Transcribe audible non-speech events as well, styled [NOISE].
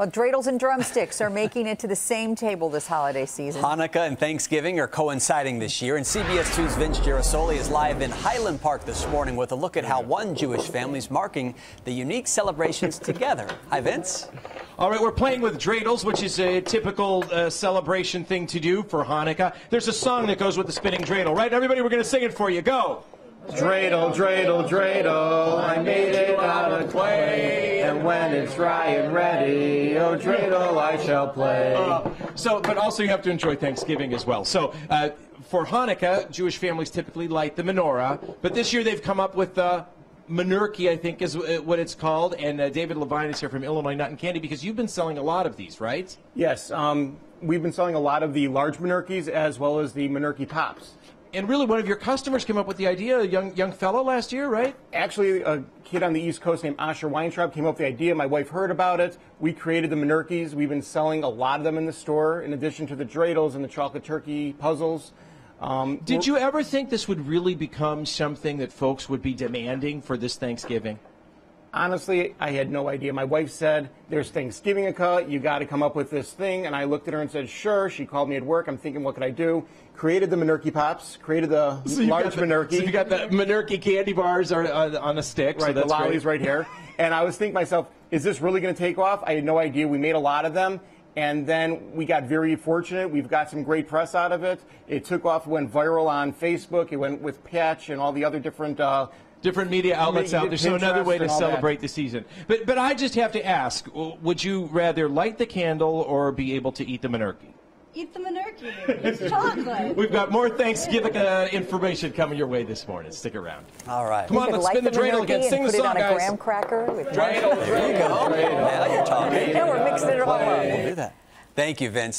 Well, dreidels and drumsticks are making it to the same table this holiday season. Hanukkah and Thanksgiving are coinciding this year, and CBS 2's Vince Gerasole is live in Highland Park this morning with a look at how one Jewish family is marking the unique celebrations together. Hi, Vince. All right, we're playing with dreidels, which is a typical uh, celebration thing to do for Hanukkah. There's a song that goes with the spinning dreidel, right? Everybody, we're going to sing it for you. Go. Dreidel, dreidel, dreidel, I made it out of clay. When it's dry and ready, oh dreidel, I shall play. Uh, so, but also you have to enjoy Thanksgiving as well. So, uh, for Hanukkah, Jewish families typically light the menorah, but this year they've come up with the Menurkey, I think is uh, what it's called. And uh, David Levine is here from Illinois Nut and Candy because you've been selling a lot of these, right? Yes, um, we've been selling a lot of the large Menurkeys as well as the Menurkey Pops. And really, one of your customers came up with the idea, a young young fellow last year, right? Actually, a kid on the East Coast named Asher Weintraub came up with the idea. My wife heard about it. We created the Menurkeys. We've been selling a lot of them in the store, in addition to the dreidels and the chocolate turkey puzzles. Um, Did you ever think this would really become something that folks would be demanding for this Thanksgiving? Honestly, I had no idea. My wife said, There's Thanksgivukkah. You got to come up with this thing. And I looked at her and said, Sure. She called me at work. I'm thinking, What could I do? Created the Menurkey Pops, created the [LAUGHS] so large the. So you got the Menurkey candy bars are, uh, on a stick. Right, so the lollies great. right here. And I was thinking myself, Is this really going to take off? I had no idea. We made a lot of them. And then we got very fortunate. We've got some great press out of it. It took off, went viral on Facebook. It went with Patch and all the other different. Uh, different media outlets out there. So another way to celebrate that. the season. But but I just have to ask: Would you rather light the candle or be able to eat the menurkey? Eat the menurkey. It's [LAUGHS] chocolate. We've got more Thanksgiving uh, information coming your way this morning. Stick around. All right. Come on, let's spin the, the dreidel again. Sing the song, guys. Put it on a graham cracker with dreidel. There you go. Now you're talking. Now we're mixing it all up. We'll do that. Thank you, Vince.